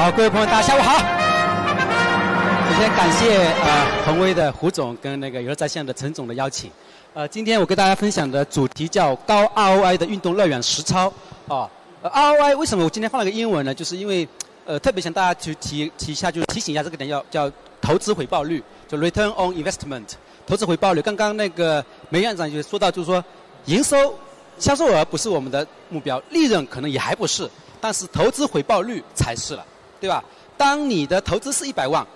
好，各位朋友，大家下午好。首先感谢呃恒威的胡总跟那个游乐在线的陈总的邀请。呃，今天我跟大家分享的主题叫高 ROI 的运动乐园实操。啊、呃、，ROI 为什么我今天放了个英文呢？就是因为呃特别想大家去提提一下，就是提醒一下这个点要叫投资回报率，就 return on investment，投资回报率。刚刚那个梅院长就说到，就是说营收、销售额不是我们的目标，利润可能也还不是，但是投资回报率才是了，对吧？当你的投资是一百万，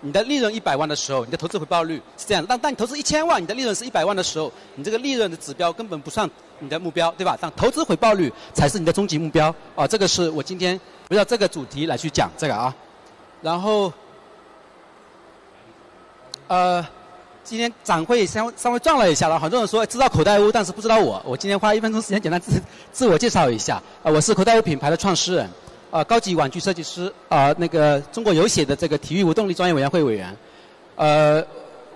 你的利润一百万的时候，你的投资回报率是这样的。但当你投资一千万，你的利润是一百万的时候，你这个利润的指标根本不算你的目标，对吧？但投资回报率才是你的终极目标。啊，这个是我今天围绕这个主题来去讲这个啊。然后，呃，今天展会稍稍微转了一下了，很多人说知道口袋屋，但是不知道我。我今天花一分钟时间简单自自我介绍一下。啊，我是口袋屋品牌的创始人。啊，高级玩具设计师啊，那个中国有写的这个体育无动力专业委员会委员，呃，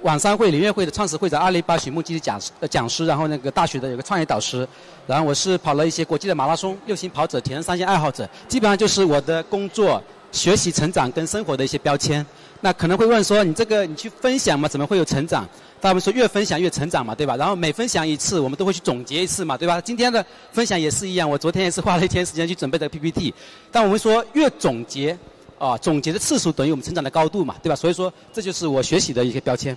晚商会、联乐会的创始会长，阿里巴巴雪梦基地讲师、呃、讲师，然后那个大学的有个创业导师，然后我是跑了一些国际的马拉松、六型跑者、铁人三项爱好者，基本上就是我的工作、学习、成长跟生活的一些标签。那可能会问说，你这个你去分享嘛，怎么会有成长？他们说越分享越成长嘛，对吧？然后每分享一次，我们都会去总结一次嘛，对吧？今天的分享也是一样，我昨天也是花了一天时间去准备的 PPT。但我们说越总结，啊，总结的次数等于我们成长的高度嘛，对吧？所以说这就是我学习的一些标签。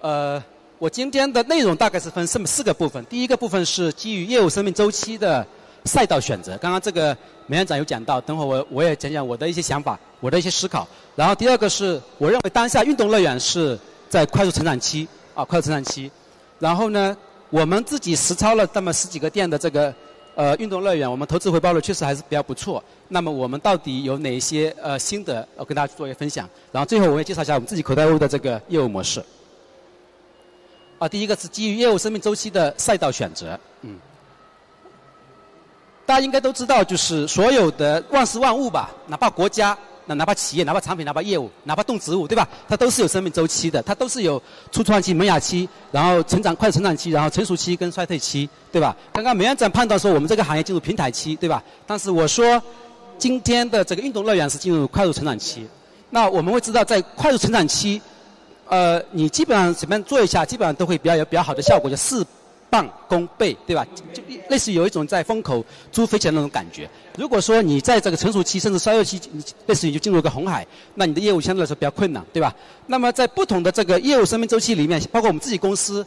呃，我今天的内容大概是分这么四个部分。第一个部分是基于业务生命周期的赛道选择，刚刚这个梅院长有讲到，等会儿我我也讲讲我的一些想法，我的一些思考。然后第二个是我认为当下运动乐园是在快速成长期啊，快速成长期。然后呢，我们自己实操了这么十几个店的这个呃运动乐园，我们投资回报率确实还是比较不错。那么我们到底有哪些呃心得，我跟大家做一个分享。然后最后我也介绍一下我们自己口袋屋的这个业务模式。啊，第一个是基于业务生命周期的赛道选择，嗯，大家应该都知道，就是所有的万事万物吧，哪怕国家。那哪怕企业，哪怕产品，哪怕业务，哪怕动植物，对吧？它都是有生命周期的，它都是有初创期、萌芽期，然后成长快成长期，然后成熟期跟衰退期，对吧？刚刚梅院长判断说我们这个行业进入平台期，对吧？但是我说今天的这个运动乐园是进入快速成长期。那我们会知道，在快速成长期，呃，你基本上随便做一下，基本上都会比较有比较好的效果，就是半功倍，对吧？就类似有一种在风口猪飞起来那种感觉。如果说你在这个成熟期甚至衰退期，类似于就进入一个红海，那你的业务相对来说比较困难，对吧？那么在不同的这个业务生命周期里面，包括我们自己公司，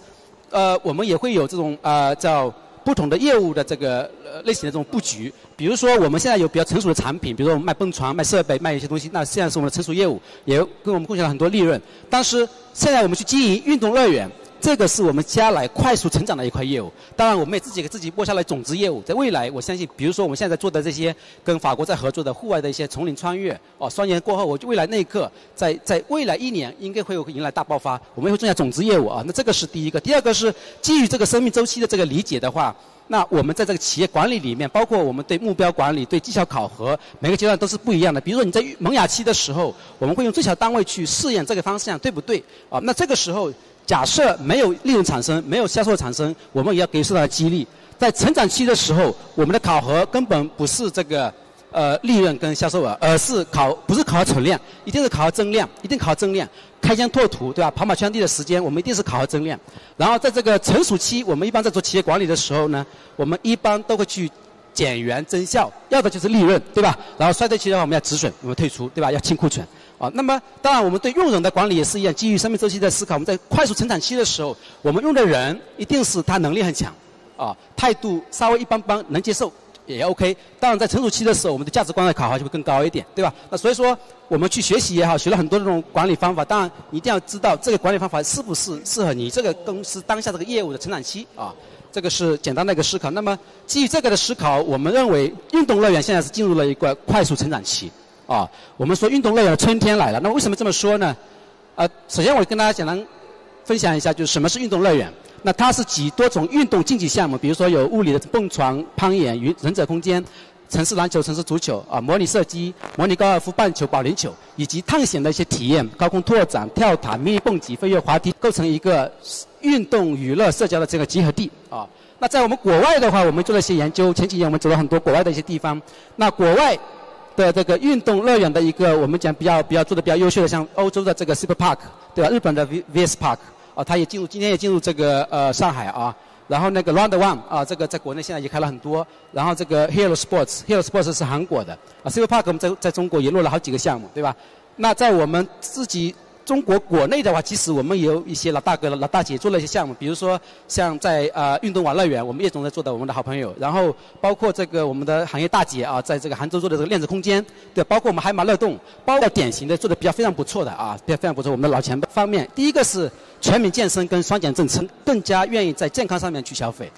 呃，我们也会有这种呃叫不同的业务的这个呃类型的这种布局。比如说我们现在有比较成熟的产品，比如说我们卖蹦床、卖设备、卖一些东西，那现在是我们的成熟业务，也跟我们贡献了很多利润。但是现在我们去经营运动乐园。这个是我们将来快速成长的一块业务。当然，我们也自己给自己播下来种子业务。在未来，我相信，比如说我们现在做的这些跟法国在合作的户外的一些丛林穿越，哦，双年过后，我未来那一刻，在在未来一年应该会有迎来大爆发。我们会种下种子业务啊。那这个是第一个。第二个是基于这个生命周期的这个理解的话，那我们在这个企业管理里面，包括我们对目标管理、对绩效考核，每个阶段都是不一样的。比如说你在萌芽期的时候，我们会用最小单位去试验这个方向对不对啊？那这个时候。假设没有利润产生，没有销售产生，我们也要给适当的激励。在成长期的时候，我们的考核根本不是这个呃利润跟销售额，而是考不是考核存量，一定是考核增量，一定考核增量。开疆拓土，对吧？跑马圈地的时间，我们一定是考核增量。然后在这个成熟期，我们一般在做企业管理的时候呢，我们一般都会去减员增效，要的就是利润，对吧？然后衰退期的话，我们要止损，我们退出，对吧？要清库存。啊，那么当然，我们对用人的管理也是一样，基于生命周期的思考。我们在快速成长期的时候，我们用的人一定是他能力很强，啊，态度稍微一般般，能接受也 OK。当然，在成熟期的时候，我们的价值观的考核就会更高一点，对吧？那所以说，我们去学习也好，学了很多这种管理方法。当然，一定要知道这个管理方法是不是适合你这个公司当下这个业务的成长期啊。这个是简单的一个思考。那么基于这个的思考，我们认为运动乐园现在是进入了一个快速成长期。啊，我们说运动乐园的春天来了。那为什么这么说呢？呃，首先我跟大家简单分享一下，就是什么是运动乐园。那它是集多种运动竞技项目，比如说有物理的蹦床、攀岩、与忍者空间、城市篮球、城市足球啊，模拟射击、模拟高尔夫、棒球、保龄球，以及探险的一些体验，高空拓展、跳塔、迷你蹦极、飞跃滑梯，构成一个运动娱乐社交的这个集合地啊。那在我们国外的话，我们做了一些研究，前几年我们走了很多国外的一些地方。那国外。的这个运动乐园的一个，我们讲比较比较做的比较优秀的，像欧洲的这个 Super Park，对吧？日本的 V VS Park，啊，它也进入今天也进入这个呃上海啊。然后那个 Round One 啊，这个在国内现在也开了很多。然后这个 Hero Sports，Hero Sports 是韩国的啊，Super Park 我们在在中国也落了好几个项目，对吧？那在我们自己。中国国内的话，其实我们有一些老大哥、老大姐做了一些项目，比如说像在呃运动网乐园，我们叶总在做的，我们的好朋友。然后包括这个我们的行业大姐啊，在这个杭州做的这个链子空间，对，包括我们海马乐动，包括典型的做的比较非常不错的啊，比较非常不错。我们的老前辈方面，第一个是全民健身跟双减政策，更加愿意在健康上面去消费。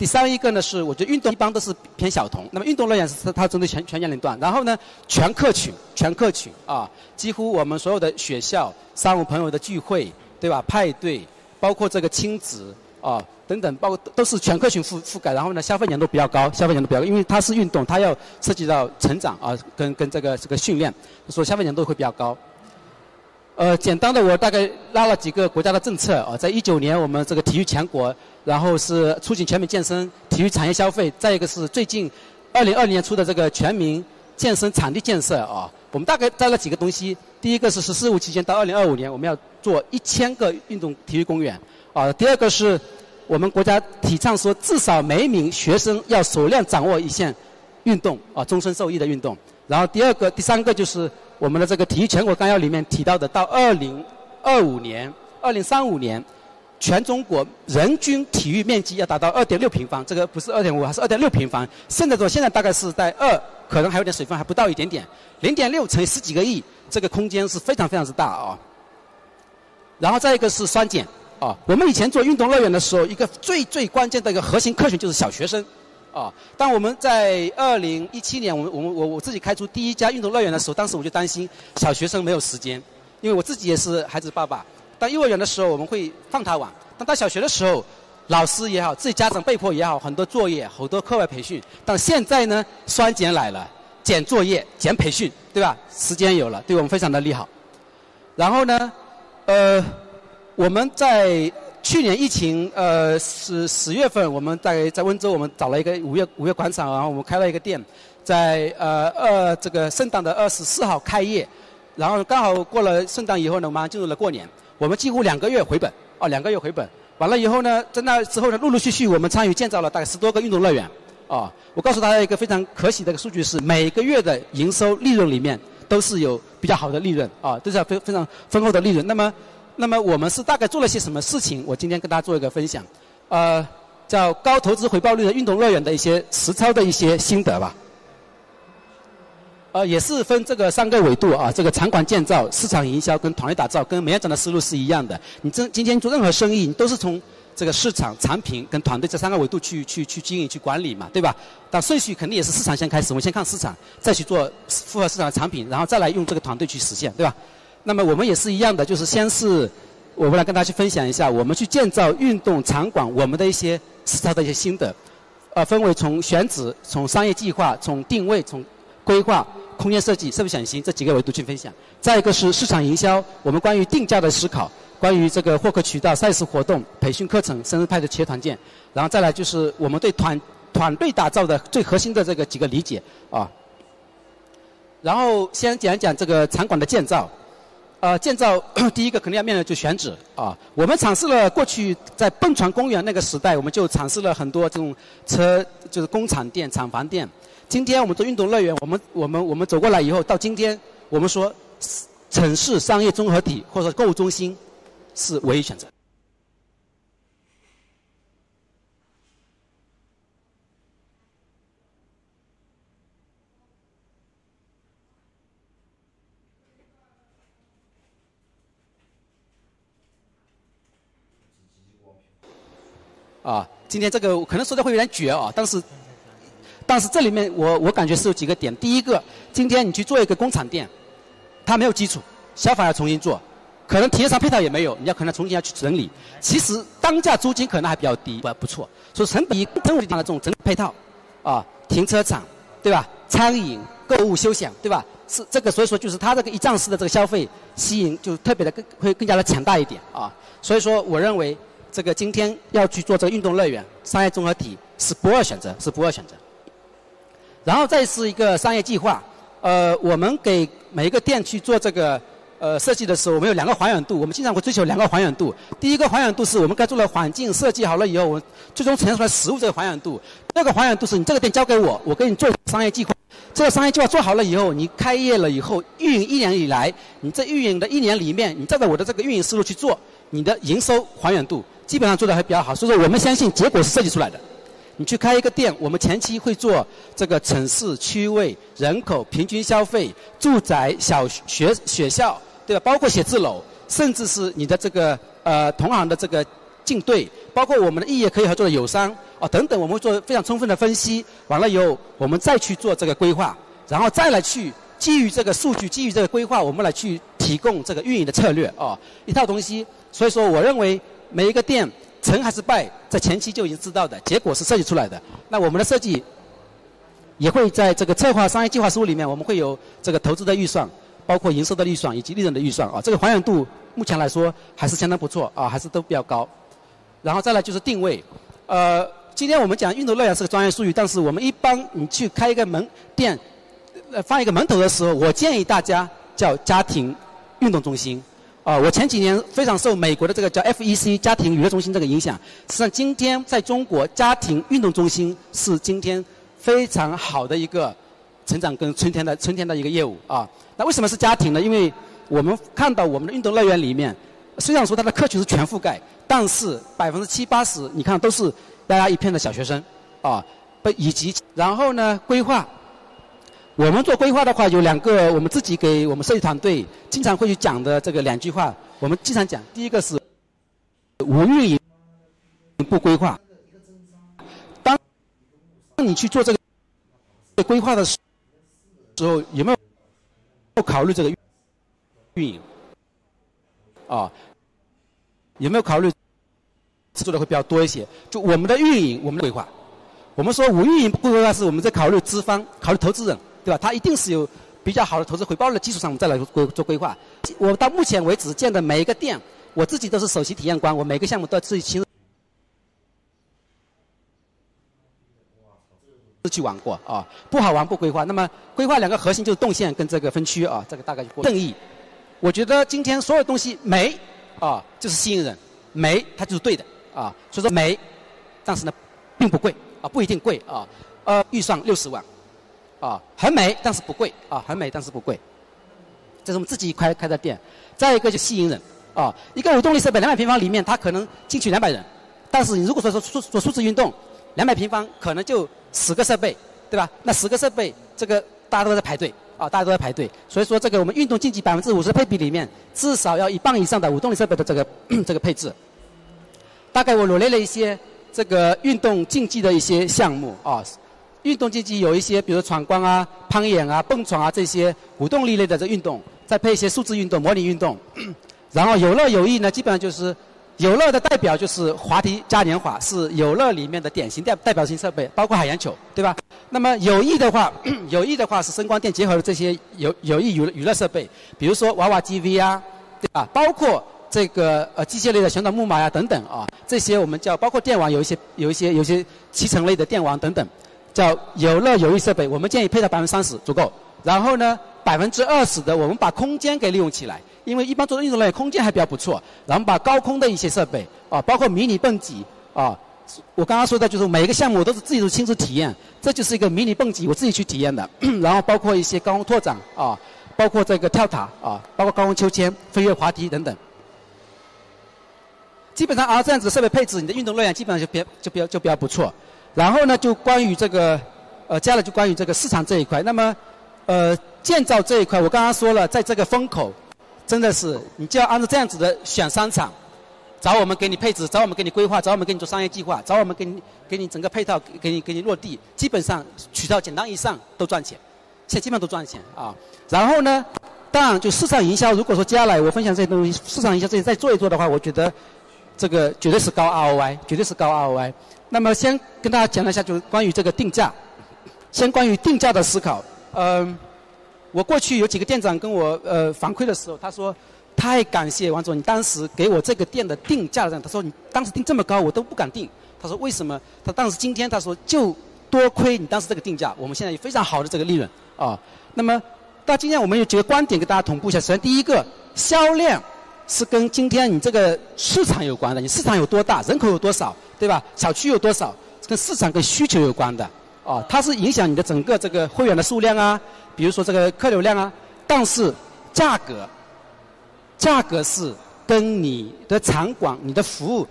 第三一个呢是，我觉得运动一般都是偏小童，那么运动乐园是它针对全全年龄段，然后呢全客群，全客群啊，几乎我们所有的学校、三五朋友的聚会，对吧？派对，包括这个亲子啊等等，包括都是全客群覆覆盖，然后呢消费年度比较高，消费年度比较高，因为它是运动，它要涉及到成长啊，跟跟这个这个训练，所以消费年度会比较高。呃，简单的我大概拉了几个国家的政策啊，在一九年我们这个体育强国，然后是促进全民健身、体育产业消费，再一个是最近二零二零年出的这个全民健身场地建设啊，我们大概带了几个东西。第一个是“十四五”期间到二零二五年我们要做一千个运动体育公园啊。第二个是我们国家提倡说至少每一名学生要首量掌握一项运动啊，终身受益的运动。然后第二个、第三个就是我们的这个体育全国纲要里面提到的，到二零二五年、二零三五年，全中国人均体育面积要达到二点六平方，这个不是二点五，还是二点六平方。现在说现在大概是在二，可能还有点水分，还不到一点点。零点六乘以十几个亿，这个空间是非常非常之大啊。然后再一个是双减啊，我们以前做运动乐园的时候，一个最最关键的一个核心客群就是小学生。啊！当我们在二零一七年，我们我们我我自己开出第一家运动乐园的时候，当时我就担心小学生没有时间，因为我自己也是孩子爸爸。到幼儿园的时候，我们会放他玩；但到小学的时候，老师也好，自己家长被迫也好，很多作业，好多课外培训。但现在呢，双减来了，减作业，减培训，对吧？时间有了，对我们非常的利好。然后呢，呃，我们在。去年疫情，呃，十十月份，我们在在温州，我们找了一个五月五月广场，然后我们开了一个店，在呃二这个圣诞的二十四号开业，然后刚好过了圣诞以后呢，马上进入了过年，我们几乎两个月回本，哦，两个月回本，完了以后呢，在那之后呢，陆陆续续我们参与建造了大概十多个运动乐园，啊，我告诉大家一个非常可喜的一个数据是，每个月的营收利润里面都是有比较好的利润，啊，都是非非常丰厚的利润，那么。那么我们是大概做了些什么事情？我今天跟大家做一个分享，呃，叫高投资回报率的运动乐园的一些实操的一些心得吧。呃，也是分这个三个维度啊，这个场馆建造、市场营销跟团队打造，跟梅院长的思路是一样的。你这今天做任何生意，你都是从这个市场、产品跟团队这三个维度去去去经营、去管理嘛，对吧？但顺序肯定也是市场先开始，我们先看市场，再去做符合市场的产品，然后再来用这个团队去实现，对吧？那么我们也是一样的，就是先是，我们来跟大家去分享一下，我们去建造运动场馆，我们的一些实操的一些心得，呃，分为从选址、从商业计划、从定位、从规划、空间设计、设备选型这几个维度去分享。再一个是市场营销，我们关于定价的思考，关于这个获客渠道、赛事活动、培训课程、生日派的企业团建，然后再来就是我们对团团队打造的最核心的这个几个理解啊。然后先讲一讲这个场馆的建造。呃，建造 第一个肯定要面临就选址啊。我们尝试了过去在蹦床公园那个时代，我们就尝试了很多这种车，就是工厂店、厂房店。今天我们做运动乐园，我们我们我们走过来以后，到今天我们说城市商业综合体或者购物中心是唯一选择。啊，今天这个可能说的会有点绝啊，但是，但是这里面我我感觉是有几个点。第一个，今天你去做一个工厂店，它没有基础，消防要重新做，可能停车场配套也没有，你要可能重新要去整理。其实当价租金可能还比较低，不不错。所以成比政府地方的这种整体配套，啊，停车场，对吧？餐饮、购物、休闲，对吧？是这个，所以说就是它这个一站式的这个消费吸引就特别的更会更加的强大一点啊。所以说，我认为。这个今天要去做这个运动乐园商业综合体是不二选择，是不二选择。然后再是一个商业计划，呃，我们给每一个店去做这个呃设计的时候，我们有两个还原度，我们经常会追求两个还原度。第一个还原度是我们该做的环境设计好了以后，我最终呈现出来实物这个还原度。第二个还原度是你这个店交给我，我给你做商业计划。这个商业计划做好了以后，你开业了以后，运营一年以来，你这运营的一年里面，你照着我的这个运营思路去做，你的营收还原度基本上做的还比较好。所以说，我们相信结果是设计出来的。你去开一个店，我们前期会做这个城市区位、人口、平均消费、住宅、小学、学校，对吧？包括写字楼，甚至是你的这个呃同行的这个竞对，包括我们的异业可以合作的友商。哦，等等，我们会做非常充分的分析，完了以后，我们再去做这个规划，然后再来去基于这个数据，基于这个规划，我们来去提供这个运营的策略，哦，一套东西。所以说，我认为每一个店成还是败，在前期就已经知道的，结果是设计出来的。那我们的设计也会在这个策划商业计划书里面，我们会有这个投资的预算，包括营收的预算以及利润的预算啊。这个还原度目前来说还是相当不错啊，还是都比较高。然后再来就是定位，呃。今天我们讲运动乐园是个专业术语，但是我们一般你去开一个门店，呃放一个门头的时候，我建议大家叫家庭运动中心。啊，我前几年非常受美国的这个叫 FEC 家庭娱乐中心这个影响。实际上，今天在中国家庭运动中心是今天非常好的一个成长跟春天的春天的一个业务啊。那为什么是家庭呢？因为我们看到我们的运动乐园里面，虽然说它的客群是全覆盖，但是百分之七八十你看都是。大家一片的小学生，啊，不以及然后呢规划，我们做规划的话有两个，我们自己给我们设计团队经常会去讲的这个两句话，我们经常讲，第一个是无运营不规划，当你去做这个规划的时候，有没有考虑这个运营？啊，有没有考虑？做的会比较多一些，就我们的运营，我们的规划，我们说无运营不规划是我们在考虑资方、考虑投资人，对吧？他一定是有比较好的投资回报的基础上，我们再来规做规划。我到目前为止建的每一个店，我自己都是首席体验官，我每个项目都要自己亲自去玩过啊，不好玩不规划。那么规划两个核心就是动线跟这个分区啊，这个大概就过正义。我觉得今天所有东西美啊，就是吸引人，美它就是对的。啊，所以说美，但是呢，并不贵啊，不一定贵啊。呃，预算六十万，啊，很美，但是不贵啊，很美，但是不贵。这是我们自己开开的店。再一个就吸引人啊，一个无动力设备两百平方里面，它可能进去两百人，但是你如果说说做做数字运动，两百平方可能就十个设备，对吧？那十个设备，这个大家都在排队啊，大家都在排队。所以说这个我们运动竞技百分之五十配比里面，至少要一半以上的无动力设备的这个 这个配置。大概我罗列了一些这个运动竞技的一些项目啊，运动竞技有一些，比如闯关啊、攀岩啊、蹦床啊这些无动力类的这运动，再配一些数字运动、模拟运动。然后有乐有益呢，基本上就是有乐的代表就是滑梯嘉年华，是有乐里面的典型代代表性设备，包括海洋球，对吧？那么有益的话，有益的话是声光电结合的这些有有益娱娱乐设备，比如说娃娃机 V 啊，对吧？包括。这个呃机械类的旋转木马呀等等啊，这些我们叫包括电网有一些有一些有些骑乘类的电网等等，叫有乐有益设备。我们建议配到百分之三十足够。然后呢，百分之二十的我们把空间给利用起来，因为一般做运动类空间还比较不错。然后把高空的一些设备啊，包括迷你蹦极啊，我刚刚说的就是每一个项目我都是自己都亲自体验，这就是一个迷你蹦极，我自己去体验的。然后包括一些高空拓展啊，包括这个跳塔啊，包括高空秋千、飞跃滑梯等等。基本上啊，这样子设备配置，你的运动乐园基本上就比较就比较就比较不错。然后呢，就关于这个，呃，接下来就关于这个市场这一块。那么，呃，建造这一块，我刚刚说了，在这个风口，真的是你就要按照这样子的选商场，找我们给你配置，找我们给你规划，找我们给你做商业计划，找我们给你给你整个配套，给你给你落地，基本上渠道简单以上都赚钱，现在基本上都赚钱啊。然后呢，当然就市场营销，如果说接下来我分享这些东西，市场营销这些再做一做的话，我觉得。这个绝对是高 ROI，绝对是高 ROI。那么先跟大家讲一下，就是关于这个定价。先关于定价的思考。嗯，我过去有几个店长跟我呃反馈的时候，他说太感谢王总，你当时给我这个店的定价他说你当时定这么高，我都不敢定。他说为什么？他当时今天他说就多亏你当时这个定价，我们现在有非常好的这个利润啊。那么到今天我们有几个观点给大家同步一下。首先第一个，销量是跟今天你这个市场有关的，你市场有多大，人口有多少，对吧？小区有多少，跟市场跟需求有关的。哦，它是影响你的整个这个会员的数量啊，比如说这个客流量啊。但是价格，价格是跟你的场馆、你的服务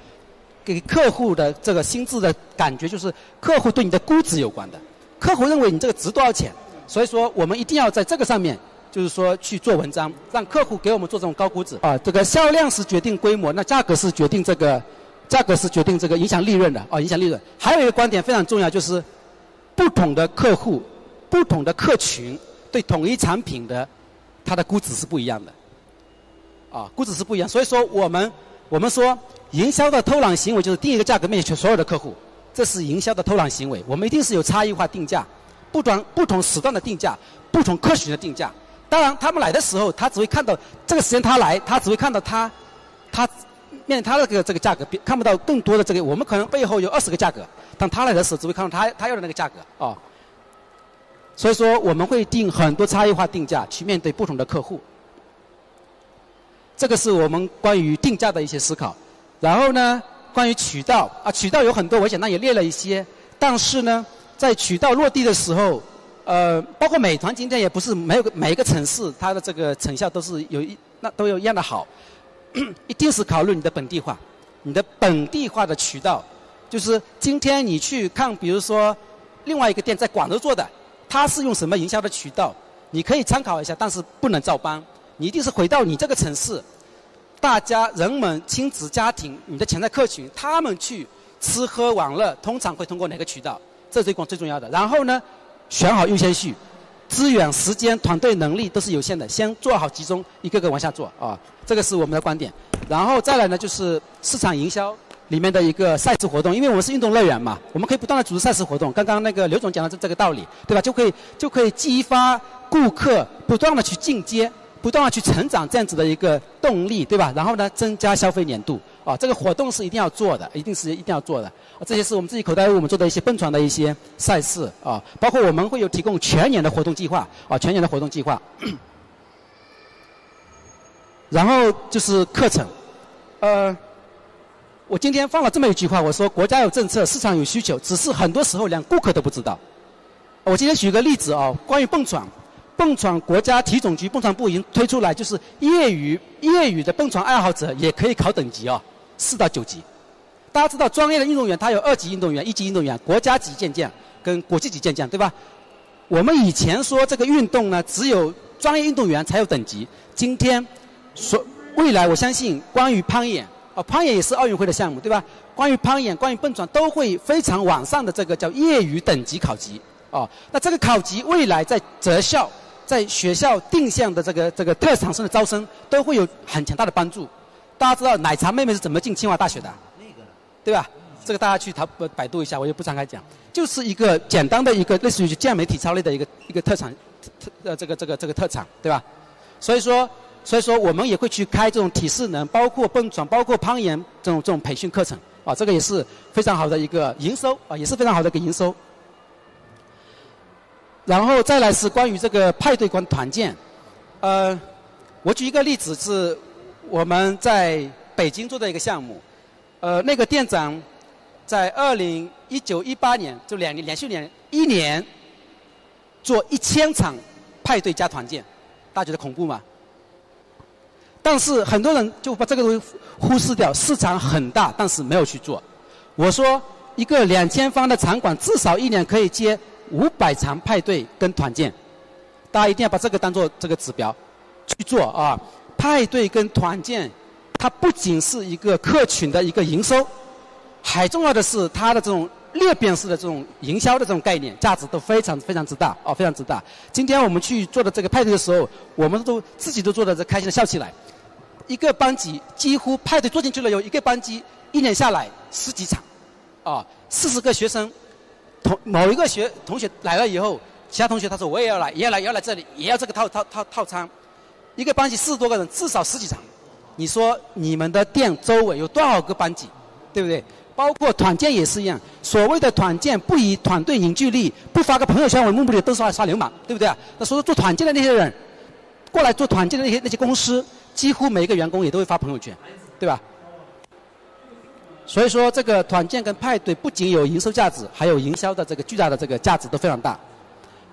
给客户的这个心智的感觉，就是客户对你的估值有关的。客户认为你这个值多少钱，所以说我们一定要在这个上面，就是说去做文章，让客户给我们做这种高估值啊。这个销量是决定规模，那价格是决定这个，价格是决定这个影响利润的啊，影响利润。还有一个观点非常重要，就是。不同的客户、不同的客群对统一产品的它的估值是不一样的，啊，估值是不一样。所以说，我们我们说营销的偷懒行为就是定一个价格面向所有的客户，这是营销的偷懒行为。我们一定是有差异化定价，不同不同时段的定价，不同客群的定价。当然，他们来的时候，他只会看到这个时间他来，他只会看到他他面他的这个这个价格，看不到更多的这个。我们可能背后有二十个价格。当他来的时候，只会看到他他要的那个价格啊。所以说，我们会定很多差异化定价去面对不同的客户。这个是我们关于定价的一些思考。然后呢，关于渠道啊，渠道有很多，我简单也列了一些。但是呢，在渠道落地的时候，呃，包括美团今天也不是每有个每一个城市它的这个成效都是有一那都有一样的好，一定是考虑你的本地化，你的本地化的渠道。就是今天你去看，比如说另外一个店在广州做的，它是用什么营销的渠道？你可以参考一下，但是不能照搬。你一定是回到你这个城市，大家人们亲子家庭，你的潜在客群，他们去吃喝玩乐，通常会通过哪个渠道？这是一个最重要的。然后呢，选好优先序，资源、时间、团队能力都是有限的，先做好集中，一个个往下做啊。这个是我们的观点。然后再来呢，就是市场营销。里面的一个赛事活动，因为我们是运动乐园嘛，我们可以不断的组织赛事活动。刚刚那个刘总讲的这这个道理，对吧？就可以就可以激发顾客不断的去进阶，不断的去成长这样子的一个动力，对吧？然后呢，增加消费粘度。啊，这个活动是一定要做的，一定是一定要做的。这些是我们自己口袋为我们做的一些蹦床的一些赛事啊，包括我们会有提供全年的活动计划啊，全年的活动计划。然后就是课程，呃。我今天放了这么一句话，我说国家有政策，市场有需求，只是很多时候连顾客都不知道。我今天举个例子啊，关于蹦床，蹦床国家体总局蹦床部已经推出来，就是业余业余的蹦床爱好者也可以考等级啊，四到九级。大家知道专业的运动员他有二级运动员、一级运动员、国家级健将跟国际级健将，对吧？我们以前说这个运动呢，只有专业运动员才有等级。今天说未来，我相信关于攀岩。哦攀岩也是奥运会的项目，对吧？关于攀岩、关于蹦床，都会非常完善的这个叫业余等级考级。哦，那这个考级未来在择校、在学校定向的这个这个特长生的招生，都会有很强大的帮助。大家知道奶茶妹妹是怎么进清华大学的？那个，对吧？这个大家去淘百度一下，我就不展开讲。就是一个简单的一个类似于健美体操类的一个一个特长，特呃这个这个这个特长，对吧？所以说。所以说，我们也会去开这种体适能，包括蹦床、包括攀岩这种这种培训课程啊，这个也是非常好的一个营收啊，也是非常好的一个营收。然后再来是关于这个派对观团建，呃，我举一个例子是我们在北京做的一个项目，呃，那个店长在二零一九一八年就两年连续年一年做一千场派对加团建，大家觉得恐怖吗？但是很多人就把这个东西忽视掉，市场很大，但是没有去做。我说，一个两千方的场馆，至少一年可以接五百场派对跟团建，大家一定要把这个当做这个指标去做啊！派对跟团建，它不仅是一个客群的一个营收，还重要的是它的这种。裂变式的这种营销的这种概念，价值都非常非常之大哦，非常之大。今天我们去做的这个派对的时候，我们都自己都做的这开心的笑起来。一个班级几乎派对做进去了，有一个班级一年下来十几场，啊，四十个学生，同某一个学同学来了以后，其他同学他说我也要来，也要来，也要来这里，也要这个套套套套餐。一个班级四十多个人，至少十几场。你说你们的店周围有多少个班级，对不对？包括团建也是一样。所谓的团建不以团队凝聚力、不发个朋友圈为目的，都是来耍流氓，对不对啊？那所以说做团建的那些人，过来做团建的那些那些公司，几乎每一个员工也都会发朋友圈，对吧？所以说这个团建跟派对不仅有营收价值，还有营销的这个巨大的这个价值都非常大。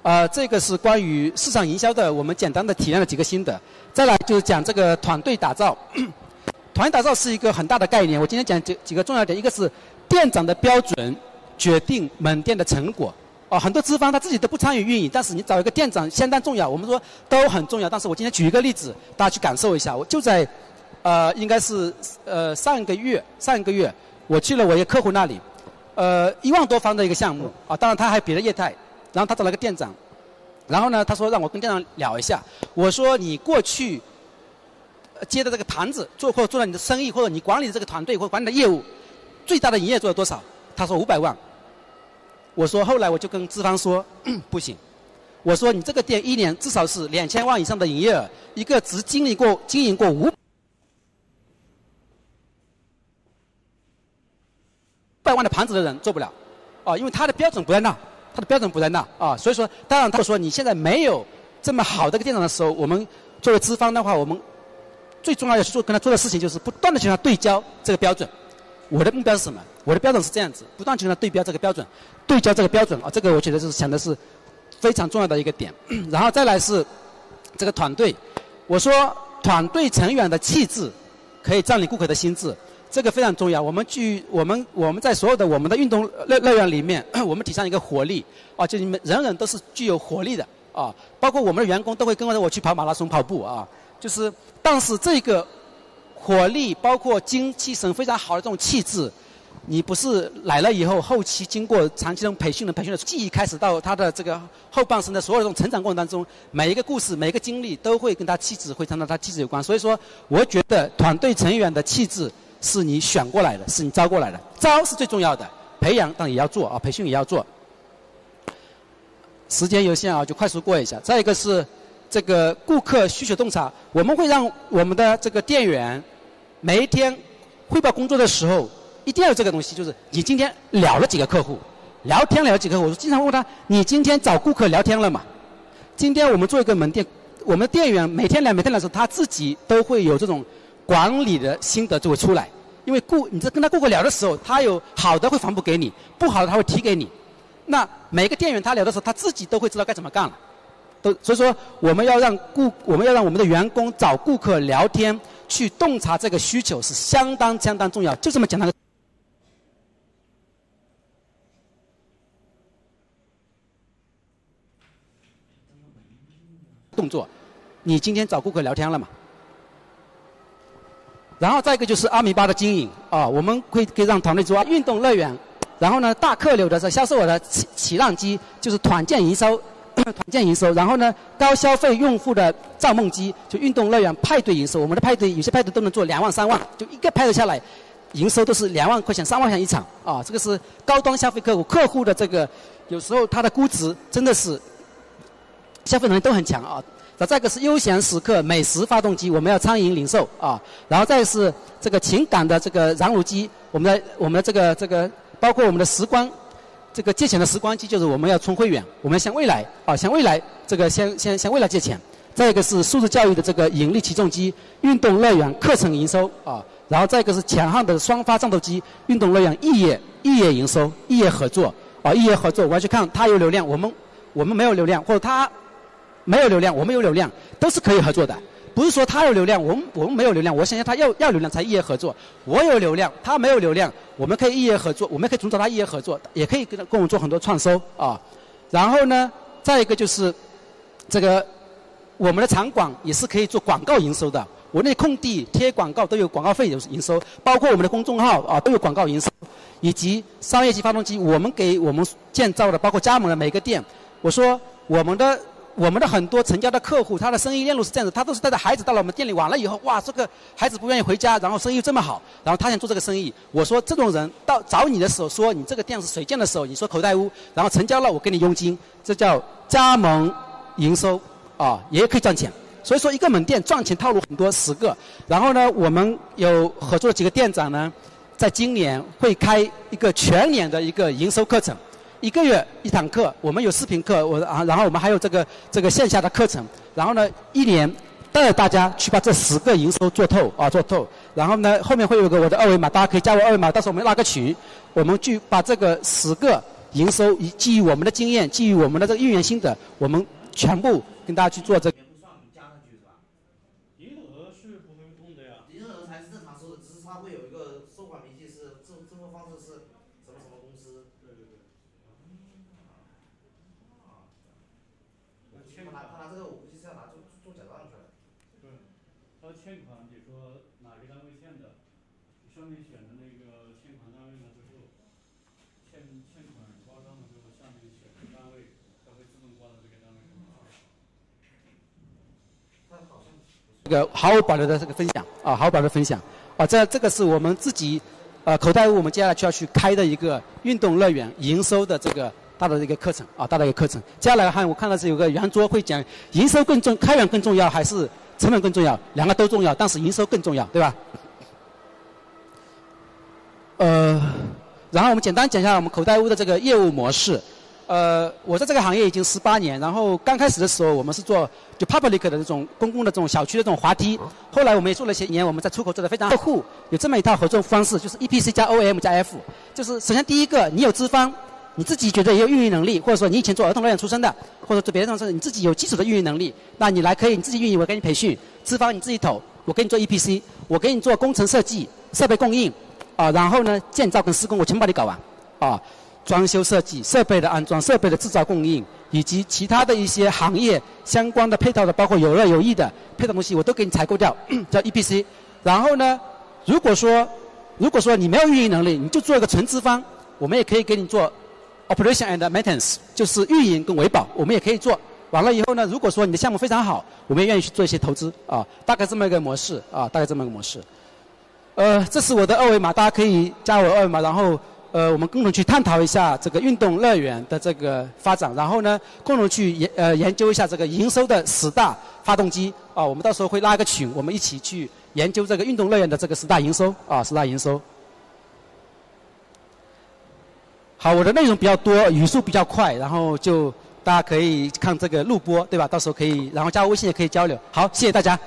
呃，这个是关于市场营销的，我们简单的体验了几个心得。再来就是讲这个团队打造。团队打造是一个很大的概念，我今天讲几几个重要点，一个是店长的标准决定门店的成果。哦，很多资方他自己都不参与运营，但是你找一个店长相当重要。我们说都很重要，但是我今天举一个例子，大家去感受一下。我就在，呃，应该是呃上个月，上个月我去了我一个客户那里，呃，一万多方的一个项目啊，当然他还有别的业态，然后他找了个店长，然后呢，他说让我跟店长聊一下，我说你过去。接的这个盘子做或做了你的生意或者你管理的这个团队或管理的业务，最大的营业做了多少？他说五百万。我说后来我就跟资方说 不行，我说你这个店一年至少是两千万以上的营业额，一个只经历过经营过五百万的盘子的人做不了，啊，因为他的标准不在那，他的标准不在那啊，所以说当然他说你现在没有这么好的一个店长的时候，我们作为资方的话，我们。最重要要做跟他做的事情就是不断的去跟他对焦这个标准。我的目标是什么？我的标准是这样子，不断去跟他对标这个标准，对焦这个标准啊，这个我觉得就是想的是非常重要的一个点。然后再来是这个团队，我说团队成员的气质可以占领顾客的心智，这个非常重要。我们去我们我们在所有的我们的运动乐乐园里面，我们提倡一个活力啊，就你们人人都是具有活力的啊，包括我们的员工都会跟着我去跑马拉松跑步啊。就是，但是这个活力包括精气神非常好的这种气质，你不是来了以后，后期经过长期这种培训的培训的记忆开始到他的这个后半生的所有这种成长过程当中，每一个故事、每一个经历都会跟他气质会谈到他气质有关。所以说，我觉得团队成员的气质是你选过来的，是你招过来的，招是最重要的，培养当然也要做啊，培训也要做。时间有限啊，就快速过一下。再一个是。这个顾客需求洞察，我们会让我们的这个店员每一天汇报工作的时候，一定要有这个东西，就是你今天聊了几个客户，聊天聊几个客户，我经常问他，你今天找顾客聊天了吗？今天我们做一个门店，我们店员每天来每天来的时候，他自己都会有这种管理的心得就会出来，因为顾你在跟他顾客聊的时候，他有好的会反哺给你，不好的他会提给你，那每个店员他聊的时候，他自己都会知道该怎么干了。都所以说，我们要让顾，我们要让我们的员工找顾客聊天，去洞察这个需求是相当相当重要。就这么简单的动作，你今天找顾客聊天了嘛？然后再一个就是阿米巴的经营啊，我们会可以让团队做运动乐园，然后呢，大客流的这销售额的起起浪机就是团建营收。团建营收，然后呢，高消费用户的造梦机，就运动乐园派对营收。我们的派对有些派对都能做两万、三万，就一个派对下来，营收都是两万块钱、三万块钱一场啊。这个是高端消费客户，客户的这个有时候他的估值真的是消费能力都很强啊。那再一个是悠闲时刻美食发动机，我们要餐饮零售啊。然后再是这个情感的这个燃炉机，我们的我们的这个这个包括我们的时光。这个借钱的时光机就是我们要充会员，我们要向未来啊，向未来这个先先向未来借钱。再一个是素质教育的这个引力起重机，运动乐园课程营收啊，然后再一个是强悍的双发战斗机，运动乐园异业异业营收，异业合作啊，异业合作，我要去看他有流量，我们我们没有流量，或者他没有流量，我们有流量，都是可以合作的。不是说他有流量，我们我们没有流量。我想要他要要流量才异业合作。我有流量，他没有流量，我们可以异业合作。我们可以从找他异业合作，也可以跟跟我们做很多创收啊。然后呢，再一个就是这个我们的场馆也是可以做广告营收的。我那空地贴广告都有广告费有营收，包括我们的公众号啊都有广告营收，以及商业级发动机，我们给我们建造的，包括加盟的每个店，我说我们的。我们的很多成交的客户，他的生意链路是这样子，他都是带着孩子到了我们店里玩了以后，哇，这个孩子不愿意回家，然后生意又这么好，然后他想做这个生意。我说这种人到找你的时候，说你这个店是水建的时候，你说口袋屋，然后成交了我给你佣金，这叫加盟营收啊，也可以赚钱。所以说一个门店赚钱套路很多，十个。然后呢，我们有合作的几个店长呢，在今年会开一个全年的一个营收课程，一个月一堂课，我们有视频课，我啊，然后我们还有这个这个线下的课程，然后呢，一年带着大家去把这十个营收做透啊，做透，然后呢，后面会有个我的二维码，大家可以加我二维码，到时候我们拉个群，我们去把这个十个营收，以基于我们的经验，基于我们的这个运营心得，我们全部跟大家去做这。这个毫无保留的这个分享啊，毫无保留分享啊，这这个是我们自己呃口袋屋，我们接下来就要去开的一个运动乐园营收的这个大的一个课程啊，大的一个课程。接下来还我看到是有个圆桌会讲营收更重，开源更重要还是成本更重要？两个都重要，但是营收更重要，对吧？呃，然后我们简单讲一下我们口袋屋的这个业务模式。呃，我在这个行业已经十八年，然后刚开始的时候我们是做就 public 的这种公共的这种小区的这种滑梯，后来我们也做了些年，我们在出口做的非常客户有这么一套合作方式，就是 EPC 加 OM 加 F，就是首先第一个你有资方，你自己觉得也有运营能力，或者说你以前做儿童乐园出身的，或者做别的东西，你自己有基础的运营能力，那你来可以你自己运营，我给你培训，资方你自己投，我给你做 EPC，我给你做工程设计、设备供应，啊，然后呢建造跟施工我全部帮你搞完，啊。装修设计、设备的安装、设备的制造供应，以及其他的一些行业相关的配套的，包括有乐有益的配套东西，我都给你采购掉，叫 EPC。然后呢，如果说如果说你没有运营能力，你就做一个纯资方，我们也可以给你做 operation and maintenance，就是运营跟维保，我们也可以做。完了以后呢，如果说你的项目非常好，我们也愿意去做一些投资啊，大概这么一个模式啊，大概这么一个模式。呃，这是我的二维码，大家可以加我二维码，然后。呃，我们共同去探讨一下这个运动乐园的这个发展，然后呢，共同去研呃研究一下这个营收的十大发动机啊。我们到时候会拉一个群，我们一起去研究这个运动乐园的这个十大营收啊，十大营收。好，我的内容比较多，语速比较快，然后就大家可以看这个录播，对吧？到时候可以，然后加微信也可以交流。好，谢谢大家。